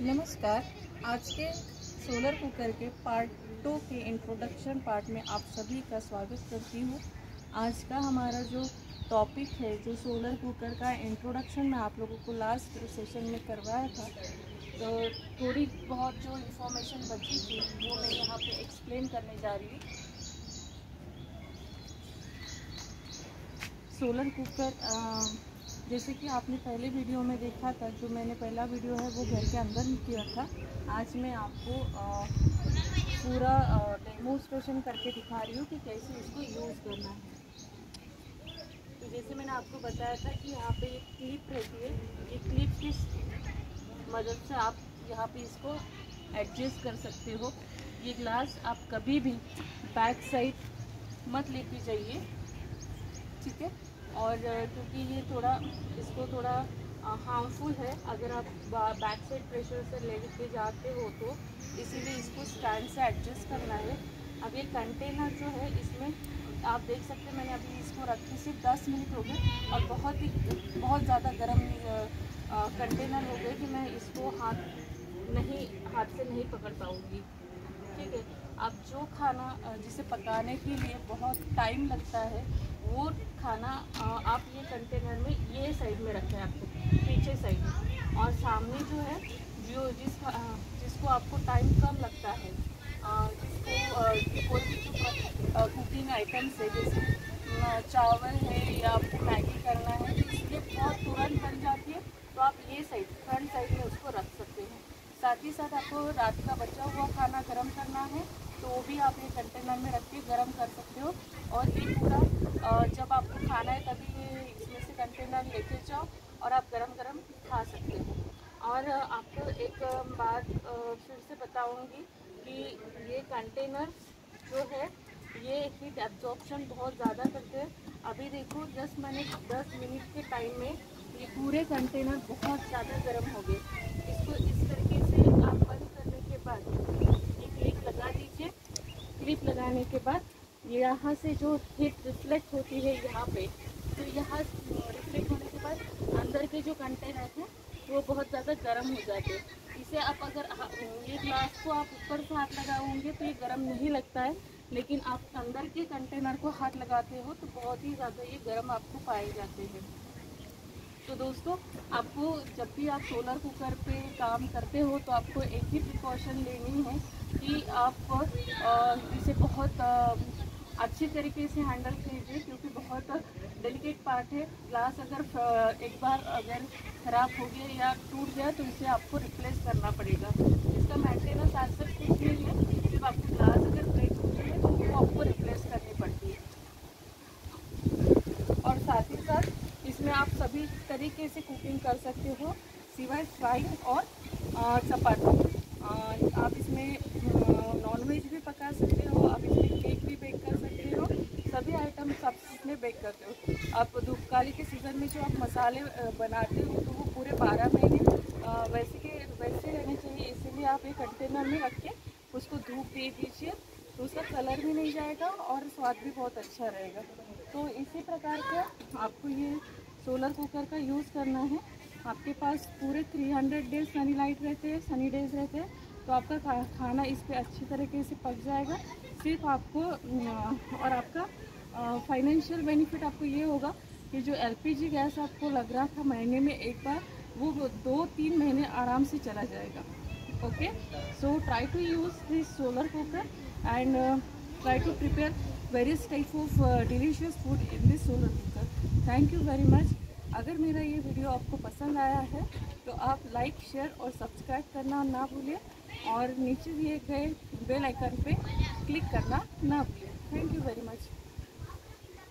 नमस्कार, आज के सोलर कुकर के पार्ट टू के इंट्रोडक्शन पार्ट में आप सभी का स्वागत करती हूँ। आज का हमारा जो टॉपिक है, जो सोलर कुकर का इंट्रोडक्शन मैं आप लोगों को लास्ट सेशन में करवाया था तो थोड़ी बहुत जो इन्फॉर्मेशन बची थी, वो मैं यहाँ पे एक्सप्लेन करने जा रही हूँ। सोलर कुकर जैसे कि आपने पहले वीडियो में देखा था जो मैंने पहला वीडियो है वो घर के अंदर ही किया था। आज मैं आपको आ, पूरा डेमोस्ट्रेशन करके दिखा रही हूँ कि कैसे इसको यूज़ करना है। तो जैसे मैंने आपको बताया था कि यहाँ पे एक क्लिप रहती है। ये क्लिप की मदद से आप यहाँ पे इसको एडजस्ट कर सकते हो। ये ग्लास आप कभी भी बैक साइड मत लेके जाइए। ठीक है? और क्योंकि ये थोड़ा, इसको थोड़ा हार्मफुल है। अगर आप बैक साइड प्रेशर से ले के जाते हो तो इसीलिए इसको स्टैंड से एडजस्ट करना है। अब ये कंटेनर जो है, इसमें आप देख सकते हैं, मैंने अभी इसको रखी सिर्फ़ दस मिनट हो गए और बहुत ही, बहुत ज़्यादा गर्म कंटेनर हो गए कि मैं इसको हाथ नहीं, हाथ से नहीं पकड़ पाऊँगी। ठीक है। अब जो खाना जिसे पकाने के लिए बहुत टाइम लगता है, वो खाना आप ये कंटेनर में, ये साइड में रखें आपको, पीछे साइड में। और सामने जो है, जो जिस जिसको आपको टाइम कम लगता है जिसको कोई भी जो कुकिंग आइटम्स है, जैसे चावल है या आपको मैगी करना है इसलिए बहुत तुरंत बन जाती है तो आप ये साइड फ्रंट साइड में उसको रख साथ ही साथ आपको रात का बचा हुआ खाना गर्म करना है तो वो भी आप ये कंटेनर में रख के गर्म कर सकते हो। और ये पूरा जब आपको खाना है तभी ये इसमें से कंटेनर लेके जाओ और आप गरम गरम खा सकते हो। और आपको एक बात फिर से बताऊँगी कि ये कंटेनर जो है, ये हीट एब्जॉर्प्शन बहुत ज़्यादा करते हैं। अभी देखो जस्ट मैंने 10 मिनट के टाइम में ये पूरे कंटेनर बहुत ज़्यादा गर्म हो गए। इसको, इस तरीके से आप बंद करने के बाद ये क्लिप लगा दीजिए क्लिप के बाद यहाँ से जो हीट रिफ्लेक्ट होती है यहाँ पे तो यहाँ रिफ्लेक्ट होने के बाद अंदर के जो कंटेनर हैं, वो बहुत ज़्यादा गर्म हो जाते हैं। इसे आप अगर ये ग्लास को आप ऊपर से हाथ लगाओगे तो ये गर्म नहीं लगता है, लेकिन आप अंदर के कंटेनर को हाथ लगाते हो तो बहुत ही ज़्यादा ये गर्म आपको पाए जाते हैं। तो दोस्तों, आपको जब भी आप सोलर कुकर पे काम करते हो तो आपको एक ही प्रिकॉशन लेनी है कि आप इसे बहुत अच्छी तरीके से हैंडल कीजिए, क्योंकि बहुत डेलिकेट पार्ट है। ग्लास अगर एक बार अगर ख़राब हो गया या टूट गया तो इसे आपको रिप्लेस करना पड़ेगा। इसका मेंटेनेंस आज तक कुछ नहीं है। सिर्फ़ आपको ग्लास अगर ब्रेक होती है तो वो आपको रिप्लेस करनी पड़ती है। और साथ ही साथ, इसमें आप सभी तरीके से कुकिंग कर सकते हो, सिवाय फ्राइंग और चपाती। आप इसमें नॉन वेज भी पका सकते हो, आप इसमें केक भी बेक कर सकते हो, सभी आइटम सब इसमें बेक करते हो। आप धूपकाली के सीज़न में जो आप मसाले बनाते हो तो वो पूरे बारह महीने वैसे के, वैसे रहने चाहिए, इसीलिए आप एक कंटेनर में रख के उसको धूप दे दीजिए तो उसका कलर भी नहीं जाएगा और स्वाद भी बहुत अच्छा रहेगा। तो इसी प्रकार का आपको ये सोलर कुकर का यूज़ करना है। आपके पास पूरे 300 डेज़ सनी लाइट रहते हैं सनी डेज़ रहते हैं तो आपका खाना इस पर अच्छी तरीके से पक जाएगा। सिर्फ़ आपको और आपका फाइनेंशियल बेनिफिट आपको ये होगा कि जो एलपीजी गैस आपको लग रहा था महीने में एक बार, वो दो तीन महीने आराम से चला जाएगा। Okay so try to use this solar cooker and try to prepare various type of delicious food in this solar cooker thank you very much अगर मेरा ये वीडियो आपको पसंद आया है तो आप लाइक शेयर और सब्सक्राइब करना ना भूलें और नीचे दिए गए बेल आइकन पे क्लिक करना ना भूलें थैंक यू वेरी मच